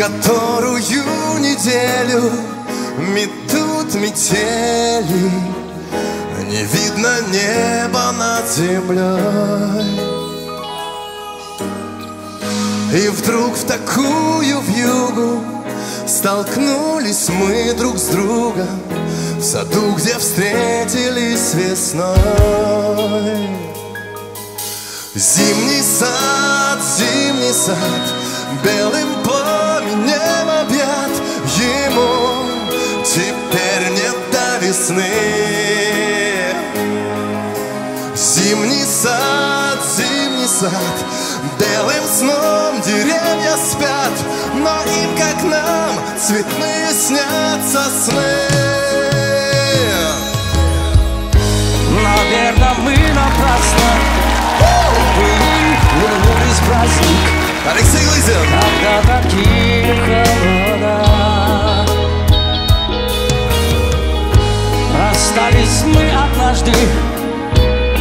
которую неделю метут метели. Не видно неба над землей. И вдруг в такую вьюгу Столкнулись мы друг с другом В саду, где встретились весной. Зимний сад, зимний сад Белым пламенем объят Ему. Теперь нет до весны. Зимний сад, зимний сад Белым сном деревья спят Но им, как нам, цветные снятся сны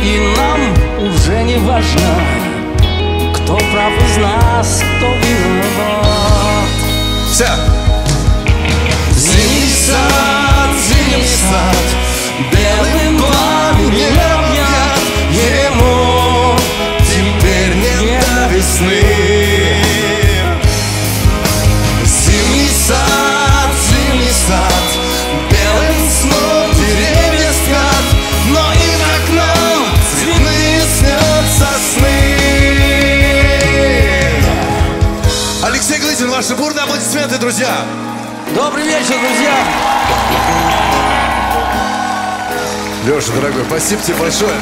И нам уже не важно Кто прав из нас, кто виноват. Все Глызин, ваши бурные аплодисменты, друзья! Добрый вечер, друзья! Леша, дорогой, спасибо тебе большое.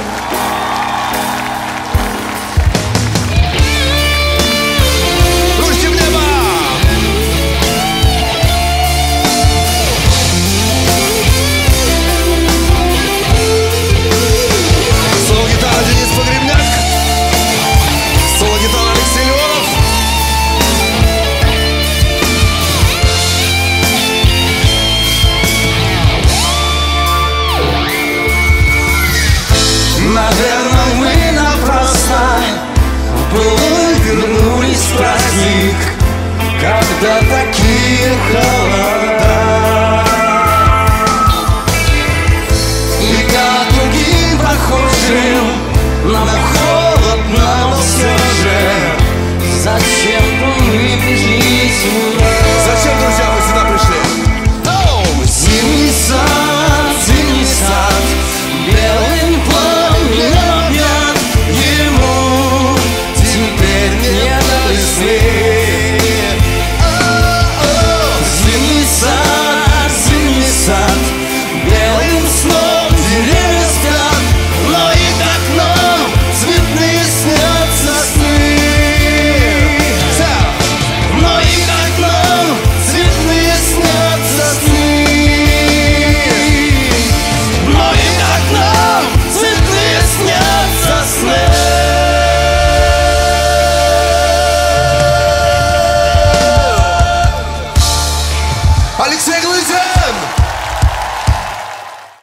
Когда такие холода. И как другим прохожим Нам холодно, но все же. Зачем-то мы пришли сюда